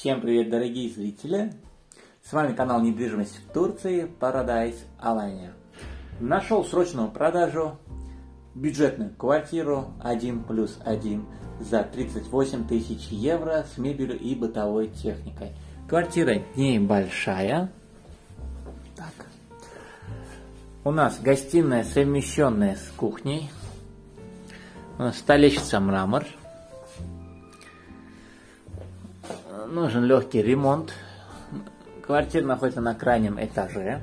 Всем привет, дорогие зрители! С вами канал недвижимость в Турции Paradise Alanya. Нашел срочную продажу бюджетную квартиру 1 плюс 1 за 38 тысяч евро с мебелью и бытовой техникой. Квартира небольшая. Так. У нас гостиная совмещенная с кухней. Столешница мрамор. Нужен легкий ремонт. Квартира находится на крайнем этаже.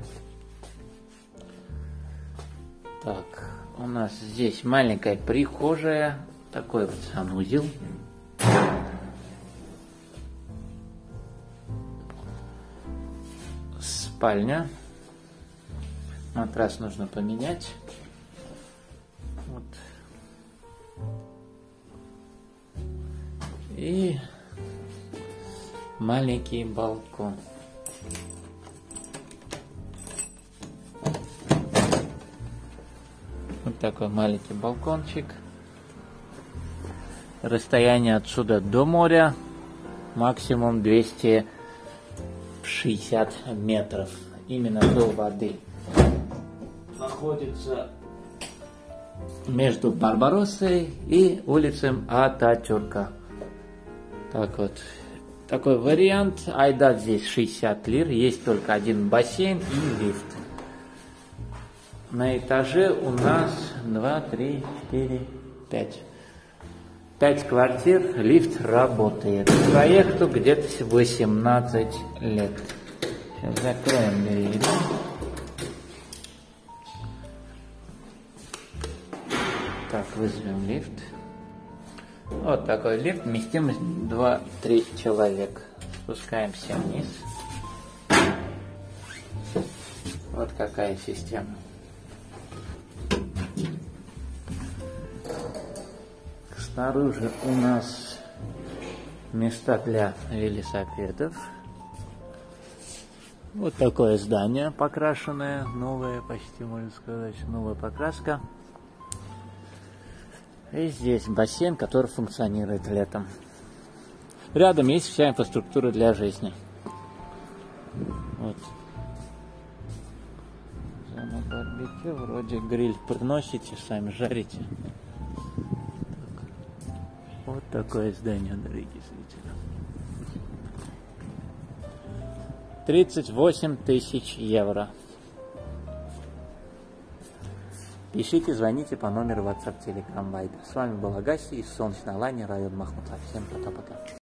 Так, у нас здесь маленькая прихожая, такой вот санузел. Спальня. Матрас нужно поменять. Вот. И маленький балкон. Вот такой маленький балкончик. Расстояние отсюда до моря максимум 260 метров. Именно до воды. Находится между Барбароссой и улицей Ататюрка. Так вот, такой вариант. Айдат здесь 60 лир, есть только один бассейн и лифт. На этаже у нас 2, 3, 4, 5. 5 квартир, лифт работает. Проекту где-то 18 лет. Сейчас закроем двери. Так, вызовем лифт. Вот такой лифт, вместимость 2-3 человек. Спускаемся вниз. Вот какая система. Снаружи у нас места для велосипедов. Вот такое здание покрашенное, новое, почти можно сказать, новая покраска. И здесь бассейн, который функционирует летом. Рядом есть вся инфраструктура для жизни. Вот. Зона барбекю, вроде гриль приносите, сами жарите. Вот такое здание, дорогие зрители. 38 тысяч евро. Пишите, звоните по номеру WhatsApp, Telegram, Viber. С вами был Агаси из Солнечной Алании, район Махмутов. Всем пока-пока.